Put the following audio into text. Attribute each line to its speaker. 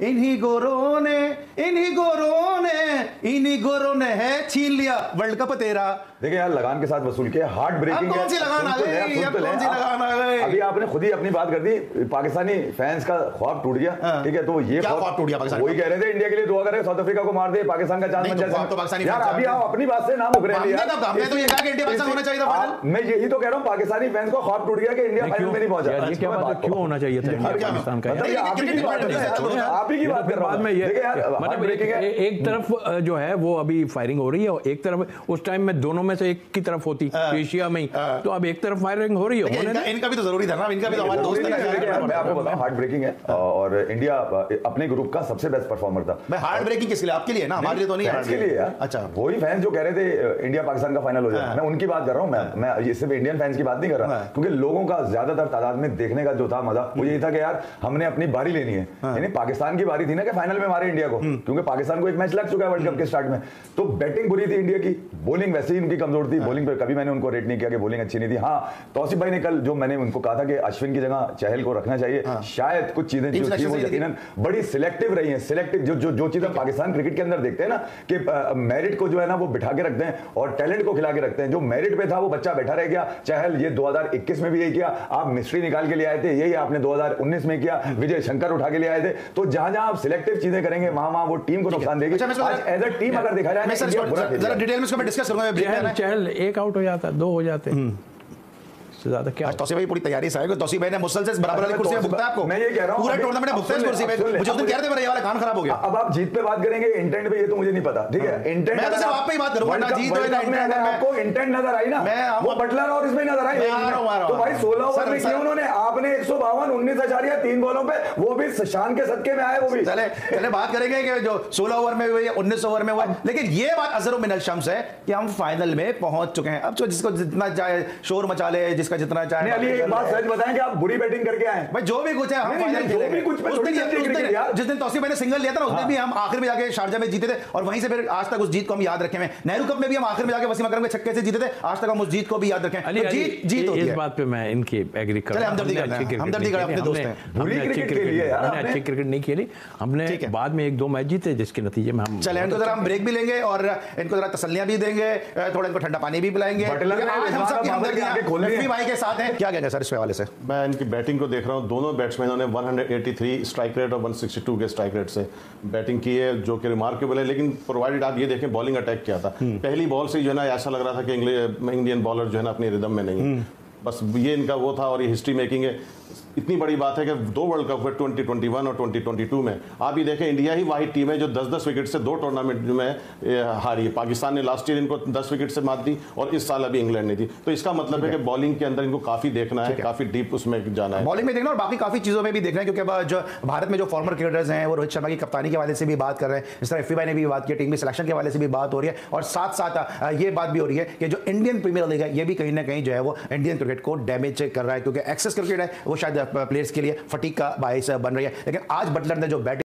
Speaker 1: इन्हीं गोरों ने इन्हीं गोरों ने इन्हीं गोरों ने है छीन लिया वर्ल्ड कप तेरा
Speaker 2: देखिए यार लगान के साथ वसूल के हार्ट ब्रेकिंग
Speaker 1: कौन सी लगान आ
Speaker 2: तो
Speaker 1: गई? अब कौन सी लगान आ गई?
Speaker 2: अभी आपने खुद ही अपनी बात कर दी पाकिस्तानी फैंस का ख्वाब टूट गया
Speaker 1: हाँ।
Speaker 2: ठीक है तो ये
Speaker 1: क्या ख्वाब टूट गया पाकिस्तान
Speaker 2: वही कह रहे थे इंडिया के लिए दुआ करें साउथ अफ्रीका को मार दे पाकिस्तान का चांस बन
Speaker 1: तो
Speaker 2: जाए
Speaker 1: तो पाकिस्तानी
Speaker 2: यार अभी आप अपनी बात से नाम उभरे
Speaker 1: हमने
Speaker 2: यार।
Speaker 1: हमने तो ये कहा कि इंडिया पाकिस्तान होना चाहिए था फाइनल।
Speaker 2: मैं यही तो कह रहा हूँ पाकिस्तानी फैंस को ख्वाब टूट गया कि इंडिया फाइनल में नहीं पहुँचा
Speaker 3: ये क्या बात क्यों होना चाहिए था पाकिस्तान का?
Speaker 2: मतलब आप ही की बात
Speaker 1: की बात। है,
Speaker 2: ही कर रहा
Speaker 3: बाद
Speaker 2: हूँ।
Speaker 3: में ये मतलब एक, ए- एक तरफ़ जो है वो अभी फायरिंग हो रही है और एक तरफ़ उस टाइम में दोनों में से एक की तरफ़ होती एशिया में ही।
Speaker 1: हाँ।
Speaker 3: तो अब एक तरफ़ फायरिंग हो रही है
Speaker 1: इनका भी तो ज़रूरी था ना इनका भी तो हमारे दोस्त
Speaker 2: मैं आपको बताऊँ हार्ट ब्रेकिंग है और इंडिया अपने ग्रुप का सबसे बेस्ट परफॉर्मर था।
Speaker 1: मैं हार्ड ब्रेकिंग किसके लिए? आपके लिए ना? हमारे लिए तो नहीं है
Speaker 2: के लिए
Speaker 1: अच्छा।
Speaker 2: वही फैंस जो कह रहे थे इंडिया पाकिस्तान का फाइनल हो जाए।
Speaker 1: हाँ।
Speaker 2: मैं उनकी बात कर रहा हूँ मैं मैं सिर्फ़ इंडियन फैंस की बात नहीं कर रहा।
Speaker 1: हाँ।
Speaker 2: क्योंकि लोगों का ज़्यादातर तादाद में देखने का जो था मज़ा वो यही था कि यार हमने अपनी बारी लेनी है।
Speaker 1: हाँ।
Speaker 2: यानी पाकिस्तान की बारी थी ना कि फाइनल में मारे इंडिया को
Speaker 1: हम्म।
Speaker 2: क्योंकि पाकिस्तान को एक मैच लग चुका है वर्ल्ड कप के स्टार्ट में। तो बैटिंग बुरी थी इंडिया की। बॉलिंग वैसे ही उनकी कमज़ोर
Speaker 1: हाँ।
Speaker 2: थी बॉलिंग पे कभी मैंने उनको रेट नहीं किया कि बॉलिंग अच्छी नहीं थी। हाँ तौसीफ भाई ने कल जो मैंने उनको कहा था कि अश्विन की जगह चहल को रखना चाहिए। शायद कुछ चीज़ें जो थी वो। यकीनन बड़ी सिलेक्टिव रही है। सिलेक्टिव जो जो जो चीज़ें पाकिस्तान क्रिकेट के अंदर देखते हैं ना कि मेरिट को जो है ना वो बिठा के रखते हैं और टैलेंट को खिला के रखते हैं। जो मेरिट पे था वो बच्चा बैठा रह गया। चहल ये 2021 में भी यही किया। आप मिस्ट्री निकाल के ले आए थे यही आपने 2019 में किया। विजय शंकर उठा के ले आए थे। तो जहाँ जहाँ आप सिलेक्टिव चीज़ें करेंगे वहाँ वहाँ वो टीम को नुकसान देगी। आज एज अ टीम अगर देखा जाए
Speaker 1: जरा डिटेल में इसको मैं डिस्कस करूँगा
Speaker 3: चहल चहल एक आउट हो जाता है दो हो जाते। इससे ज़्यादा क्या
Speaker 1: आज भाई पूरी तैयारी से आएगा तौसीफ भाई ने मुसलसल बराबर वाली
Speaker 2: अच्छा,
Speaker 1: कुर्सी में भुगता आपको।
Speaker 2: मैं ये कह रहा हूँ,
Speaker 1: पूरा टूर्नामेंट भुगता है कुर्सी पे मुझे उस दिन कह रहे थे मेरा ये वाला कान खराब हो गया।
Speaker 2: अब आप जीत पे बात करेंगे इंटेंट पे ये तो मुझे नहीं पता ठीक है? इंटेंट
Speaker 1: मैं तो सिर्फ़ आप पे ही बात करूँगा ना, जीत हो या ना है, मैं-
Speaker 2: आपको इंटेंट नज़र आई ना
Speaker 1: मैं
Speaker 2: वो बटलर और इसमें नज़र आई।
Speaker 1: मैं आ रहा हूँ, हूँ,
Speaker 2: तो भाई 16 ओवर में किया उन्होंने आपने 152 19 अशारिया तीन बॉलों पे वो भी शान के सदके में आए वो भी।
Speaker 1: चले चले बात करेंगे कि जो 16 ओवर में हुए या 19 ओवर में हुआ लेकिन ये बात अजर मिनल शम्स है कि हम फाइनल में पहुँच चुके हैं। अब जो जिसको जितना चाहे शोर मचा ले जिसका जितना चाहे
Speaker 2: अली एक बात सच बताएँ कि आप बुरी बैटिंग करके आए
Speaker 1: भाई जो भी कुछ है हम फाइनल खेलेंगे। उस दिन
Speaker 2: है।
Speaker 1: जिस दिन तौसीफ भाई ने सिंगल लिया था ना उस दिन
Speaker 2: हाँ।
Speaker 1: भी हम आखिर में जाके शारजा में जीते थे। और वहीं से फिर आज तक उस जीत को हम याद रखे हैं। नेहरू कप में भी हम आखिर में जाके वसीम अकरम के छक्के से जीते थे। आज तक हम उस जीत को भी याद रखें।
Speaker 3: अली
Speaker 1: तो जीत जीत होती
Speaker 3: इस बात पे मैं इनकी एग्री कर रहा हूँ।
Speaker 1: हमदर्दी करते हैं, हमदर्दी कर, अपने दोस्त हैं।
Speaker 2: बुरी क्रिकेट खेली है
Speaker 3: हमने अच्छी क्रिकेट नहीं खेली। हमने बाद में एक दो मैच जीते जिसके नतीजे में हम
Speaker 1: चले इनको जरा हम ब्रेक भी लेंगे और इनको जरा तसलियाँ भी देंगे। थोड़ा इनको ठंडा पानी भी पिलाएँगे। भाई के साथ हैं। क्या कहना सर इस हवाले से?
Speaker 4: मैं इनकी बैटिंग को देख रहा हूँ। दोनों बैट्समैनों ने 183 स्ट्राइक रेट और 162 के स्ट्राइक रेट से बैटिंग की है जो कि रिमार्केबल है। लेकिन प्रोवाइडेड आप ये देखें बॉलिंग अटैक क्या था। पहली बॉल से जो है ना ऐसा लग रहा था कि इंडियन बॉलर जो है ना अपने रिदम में नहीं बस ये इनका वो था और ये हिस्ट्री मेकिंग है। इतनी बड़ी बात है कि दो वर्ल्ड कप हुए 2021 और 2022 में। आप ये देखें इंडिया ही वाहिद टीम है जो 10-10 विकेट से दो टूर्नामेंट में हारी है। पाकिस्तान ने लास्ट ईयर इनको 10 विकेट से मात दी और इस साल अभी इंग्लैंड ने दी। तो इसका मतलब है कि बॉलिंग के अंदर इनको काफ़ी देखना है काफ़ी डीप उसमें जाना है।
Speaker 1: बॉलिंग में देखना और बाकी काफ़ी चीज़ों में भी देखना है क्योंकि जो भारत में जो फॉर्मर क्रिकेटर्स हैं वो रोहित शर्मा की कप्तानी के वाले से भी बात कर रहे हैं। इस तरह एफी ने भी बात की टीम के सिलेक्शन के वाले से भी बात हो रही है। और साथ साथ ये बात भी हो रही है कि जो इंडियन प्रीमियर लीग है ये भी कहीं ना कहीं जो है वो इंडियन क्रिकेट को डैमेज कर रहा है क्योंकि एक्सेस क्रिकेट है वो शायद प्लेयर्स के लिए फटीक का बायस बन रही है। लेकिन आज बटलर ने जो बैटिंग